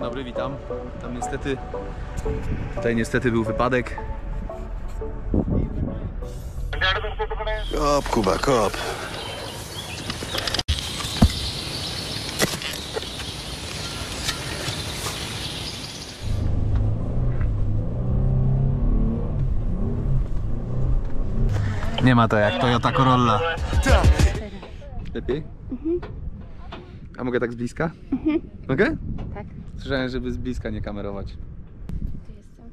Dzień dobry, witam. Tam niestety, tutaj niestety był wypadek. Kop, Kuba, kop. Nie ma to jak Toyota Corolla. Lepiej? A mogę tak z bliska? Mogę? Tak. Słyszałem, żeby z bliska nie kamerować. Tu jestem.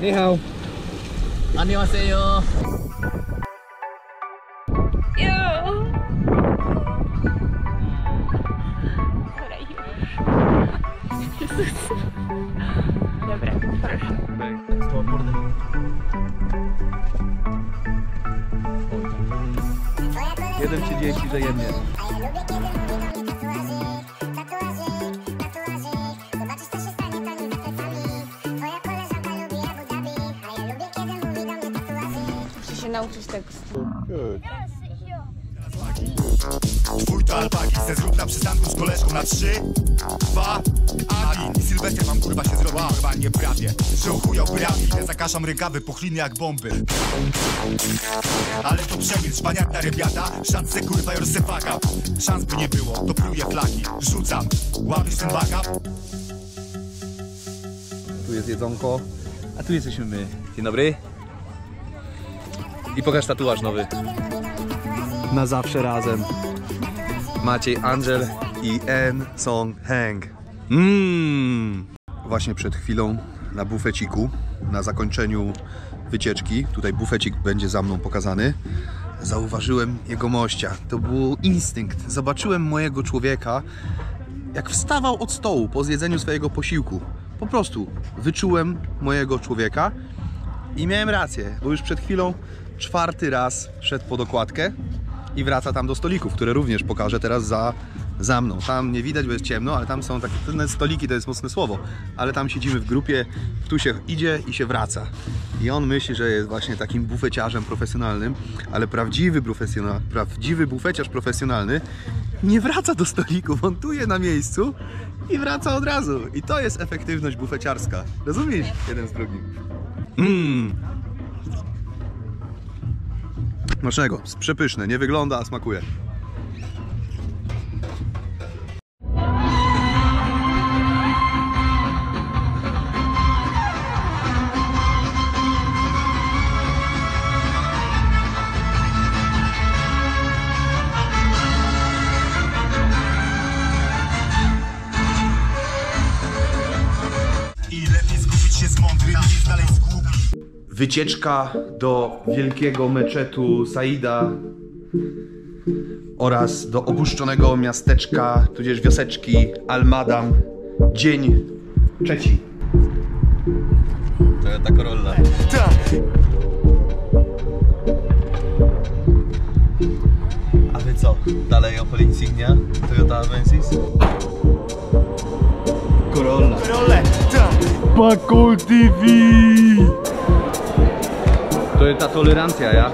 Ej? Michał. 안 1,30 wzajemnie. Nauczyć tekstu. Good. Twój to alpaki, se zrób na przystanku z koleżką na trzy, dwa, Agi. I Sylwester wam kurwa się zrobił normalnie prawie. Że uchujał bramki, te zakaszam rękawy, pochliny jak bomby. Ale to przemilcz, paniarna rebiata. Szanse kurwa Jorsefaka Szans by nie było, to pluję flaki. Rzucam, łapiesz ten backup Tu jest jedzonko, a tu jesteśmy my. Dzień dobry. I pokaż tatuaż nowy. Na zawsze razem. Maciej Angel i N. Song Hang. Mmm. Właśnie przed chwilą na bufeciku, na zakończeniu wycieczki, tutaj bufecik będzie za mną pokazany, zauważyłem jego mościa. To był instynkt. Zobaczyłem mojego człowieka, jak wstawał od stołu po zjedzeniu swojego posiłku. Po prostu wyczułem mojego człowieka i miałem rację, bo już przed chwilą czwarty raz szedł pod okładkę i wraca tam do stolików, które również pokażę teraz za, za mną. Tam nie widać, bo jest ciemno, ale tam są takie stoliki, to jest mocne słowo, ale tam siedzimy w grupie, tu się idzie i się wraca. I on myśli, że jest właśnie takim bufeciarzem profesjonalnym, ale prawdziwy, profesjonal, prawdziwy bufeciarz profesjonalny nie wraca do stolików, on tu je na miejscu i wraca od razu. I to jest efektywność bufeciarska. Rozumiesz? Jeden z drugim. Mmm. Smacznego, przepyszne, nie wygląda, a smakuje. I lepiej zgubić się z mądrym dalej Wycieczka do wielkiego meczetu Saida oraz do opuszczonego miasteczka, tudzież wioseczki Al-Madam. Dzień trzeci. Toyota Corolla. A wy co? Dalej Opel Insignia? Toyota Avensis? Corolla. Role, tam Pakul TV! To jest ta tolerancja, ja?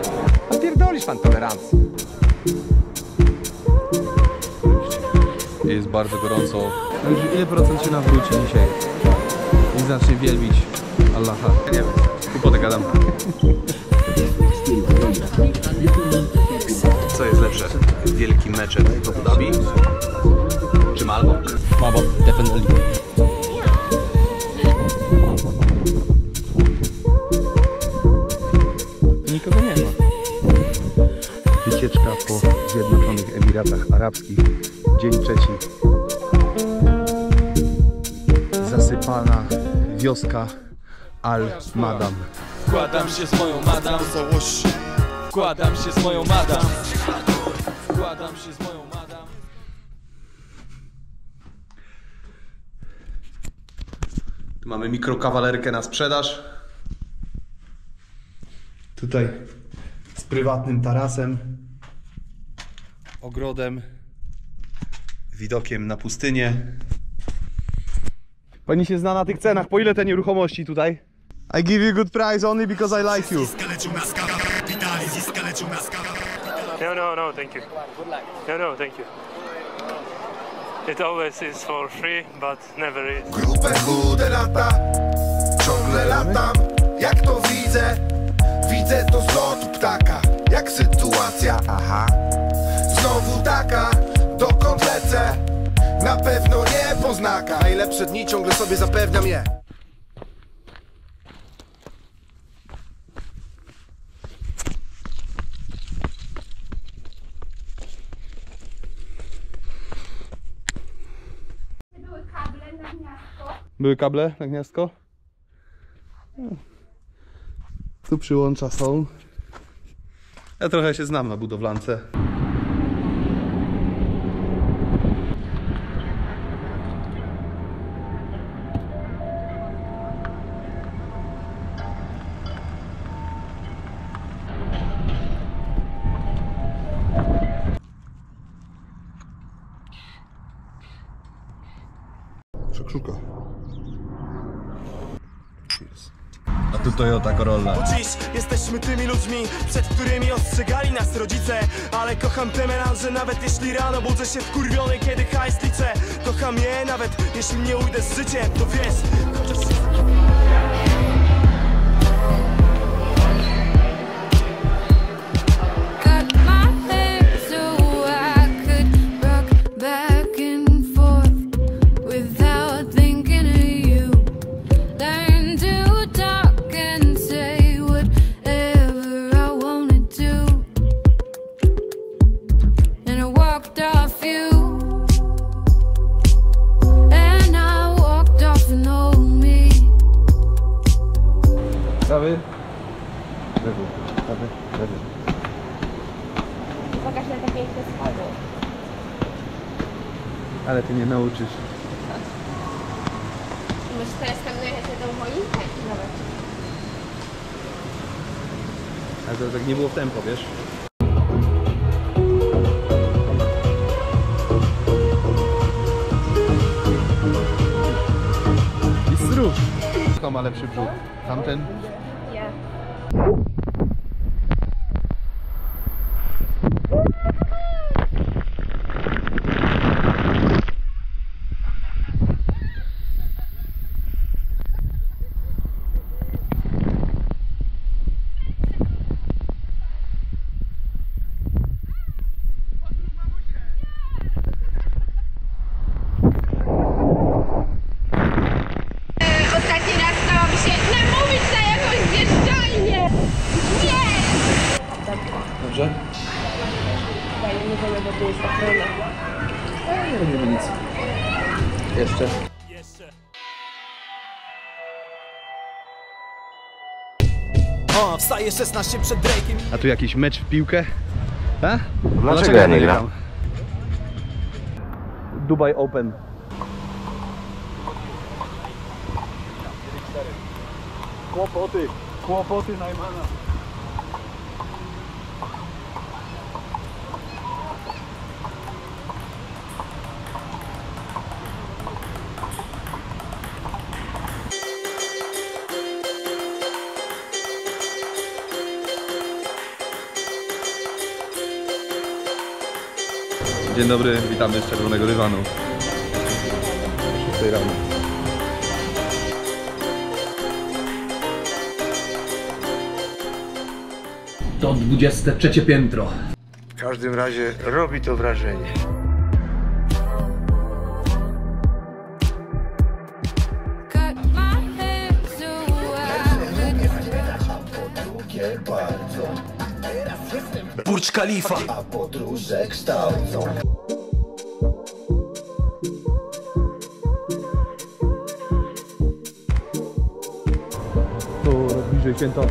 A pierdolisz pan tolerancję. Jest bardzo gorąco. Także ile procent się nawróci dzisiaj? I zacznie wielbić Allaha. Nie wiem, głupotę gadam. Co jest lepsze? Wielki meczet w Abu Dhabi? Czy Malbo? Mabo, definitely. Wycieczka po Zjednoczonych Emiratach Arabskich. Dzień trzeci. Zasypana wioska Al-Madam. Wkładam się z moją madam Wkładam się z moją madam Wkładam się z moją madam Tu mamy mikrokawalerkę na sprzedaż. Tutaj z prywatnym tarasem, ogrodem, widokiem na pustynię. Pani się zna na tych cenach. Po ile te nieruchomości tutaj? I give you good price only because I like you. No, no, no, thank you. No, no, thank you. It always is for free, but never is. Grube chude lata, ciągle latam, jak to widzę Widzę to z lotu ptaka, jak sytuacja, aha Znowu taka, dokąd lecę, na pewno nie po znakach Najlepsze dni ciągle sobie zapewniam je Były kable na gniazdko? No. Tu przyłącza są. Ja trochę się znam na budowlance. Szakszuka. A tu Toyota Corolla. Dziś jesteśmy tymi ludźmi, przed którymi ostrzegali nas rodzice Ale kocham te melanże, nawet jeśli rano budzę się wkurwiony, kiedy hajs liczę Kocham je, nawet jeśli nie ujdę z życiem, to wiesz chociaż... nie nauczysz. Może teraz tam dojechać na tą choinkę? Zobacz. Ale to tak nie było w tempo, wiesz? I zdrów. Kto ma lepszy brzuch? Tamten? Ja. Ostatni raz stało mi się namówić na jakąś zjeżdżalnię! Nie! Dobrze? Chyba nie będę, bo tu jest ochrona. Nie robimy nic. Jeszcze. O, wstaje 16 przed breakiem A tu jakiś mecz w piłkę? A? Dlaczego ja nie gram? Dubai Open. Kłopoty, kłopoty Najmana. Dzień dobry, witamy z Czerwonego Dywanu. O 6 rano. To 23 piętro. W każdym razie robi to wrażenie. Cut my hair so I could Burcz Khalifa Tu bliżej święto.